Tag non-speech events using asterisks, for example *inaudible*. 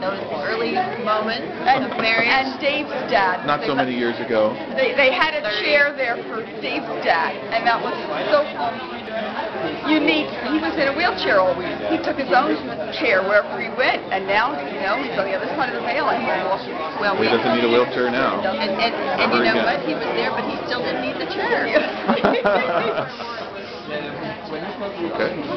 those early moments And, of marriage. and Dave's dad. Not so many years ago. They, they had a chair there for Dave's dad, and that was so unique. He was in a wheelchair always. He took his own chair wherever he went, and now, you know, he's on the other side of the rail and well, He doesn't need a wheelchair now. *laughs* and, and, and you know again. what? He was there, but he still didn't need the chair. *laughs* *laughs* okay.